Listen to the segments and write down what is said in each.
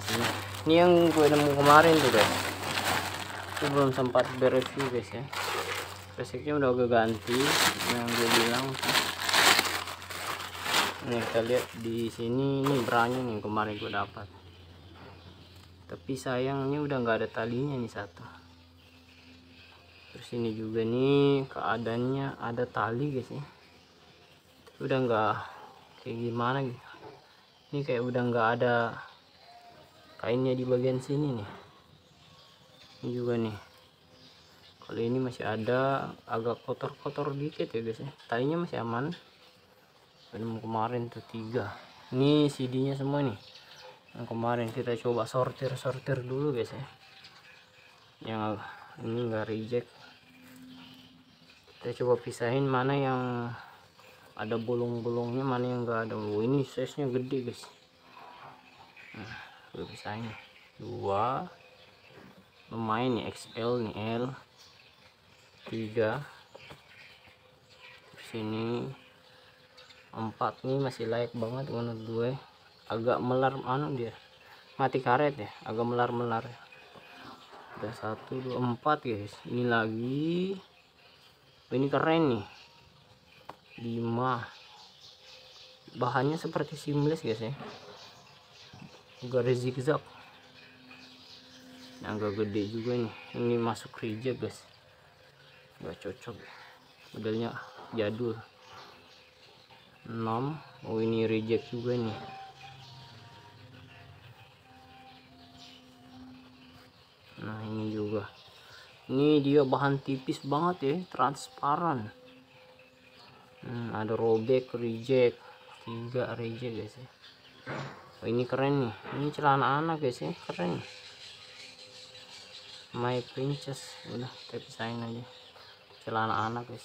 informasinya ini yang gue nemu kemarin tuh guys. Itu belum sempat bereview guys ya. Basicnya udah gue ganti yang gue bilang. Ini kita lihat di sini ini beranya nih kemarin gue dapat. Tapi sayangnya udah nggak ada talinya nih satu. Terus ini juga nih keadaannya ada tali guys ya. Udah nggak kayak gimana gitu. Ini kayak udah nggak ada kainnya di bagian sini nih. Ini juga nih. Kalau ini masih ada agak kotor-kotor dikit ya guys ya talinya masih aman. Belum kemarin tuh tiga. Ini CD nya semua nih. Yang kemarin kita coba sortir sortir dulu guys ya yang ini enggak reject. Kita coba pisahin mana yang ada bolong-bolongnya mana yang enggak ada. Oh, ini size nya gede guys. Nah gue pisahin dua. Lumayan nih XL nih L. Tiga. Sini. Empat nih masih layak banget menurut gue. Agak melar anu dia. Mati karet ya agak melar melar udah satu dua empat guys. Ini lagi. Ini keren nih. Lima. Bahannya seperti seamless guys ya garis zigzag yang agak gede juga nih. Ini masuk reject guys. Nggak cocok. Modelnya jadul. 6 oh ini reject juga nih. Nah ini juga. Ini dia bahan tipis banget ya. Transparan. Hmm, ada robek reject. Tiga reject guys ya oh, ini keren nih. Ini celana anak guys ya keren. My princess. Udah kita pisahin aja. Celana anak guys.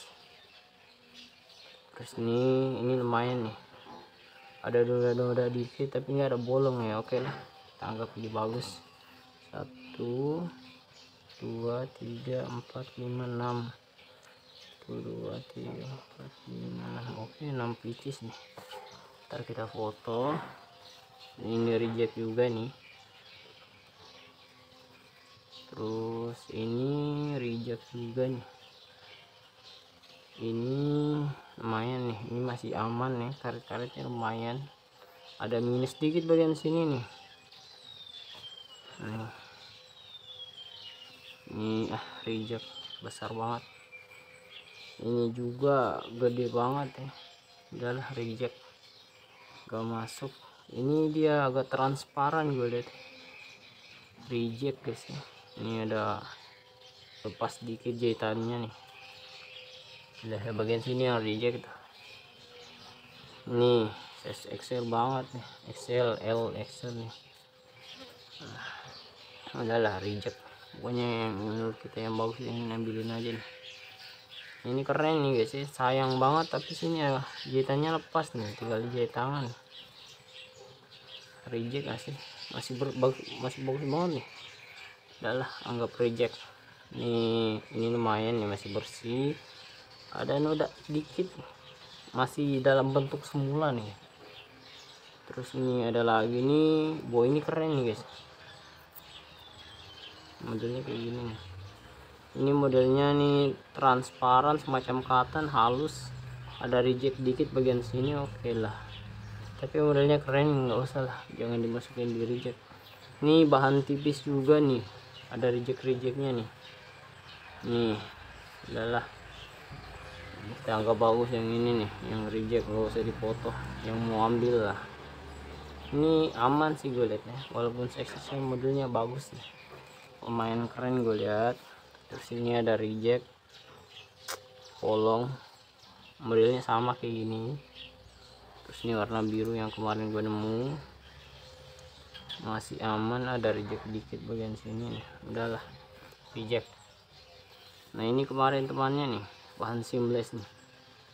Terus ini ini lumayan nih. Ada noda-noda dikit tapi nggak ada bolong ya. Oke lah kita anggap ini bagus. Satu dua tiga empat lima enam. Satu dua tiga empat lima oke enam picis nih. Ntar kita foto ini reject juga nih. Terus ini reject juga nih. Ini lumayan nih. Ini masih aman nih. Karet-karetnya lumayan. Ada minus sedikit bagian sini nih. Nih. Ini ah reject. Besar banget. Ini juga gede banget ya. Udahlah reject. Gak masuk ini dia agak transparan gue lihat. Reject guys ya. Ini ada lepas dikit jahitannya nih. Udah bagian sini yang reject nih XL banget nih. XL L XL nih. Nah, udahlah reject. Pokoknya yang menurut kita yang bagus ini ambilin aja nih. Ini keren nih guys ya. Sayang banget tapi sini ya jahitannya lepas nih. Tinggal dijahit tangan reject masih masih ber, bagus, masih bagus banget nih. Udahlah anggap reject. Ini ini lumayan nih masih bersih. Ada noda dikit masih dalam bentuk semula nih. Terus ini ada lagi nih. Boy ini keren nih guys. Modelnya kayak gini nih. Ini modelnya nih transparan semacam katan halus. Ada reject dikit bagian sini oke okay lah tapi modelnya keren nggak usah lah. Jangan dimasukin di reject. Ini bahan tipis juga nih. Ada reject rejectnya nih. Nih udahlah kita anggap bagus yang ini nih yang reject. Nggak usah dipoto yang mau ambil lah. Ini aman sih gue liat ya walaupun seksnya modelnya bagus nih. Lumayan keren gue lihat terus ini ada reject. Polong modelnya sama kayak gini terus ini warna biru yang kemarin gue nemu. Masih aman. Ada reject dikit bagian sini nih. Udahlah reject. Nah ini kemarin temannya nih bahan seamless nih.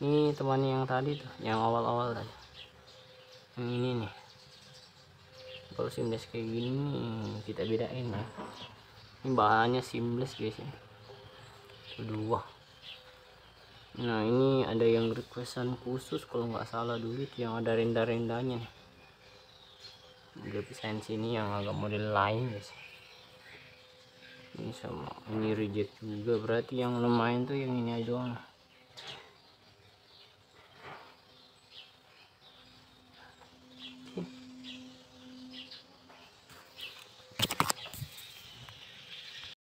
Ini temannya yang tadi tuh yang awal-awal tadi. Yang ini nih. Kalau seamless kayak gini kita bedain ya ini bahannya seamless guys ya. Kedua nah ini ada yang requestan khusus kalau nggak salah dulu itu yang ada renda-rendanya nih. Model pisahin sini yang agak model lain guys. Ini sama ini reject juga. Berarti yang lumayan tuh yang ini aja doang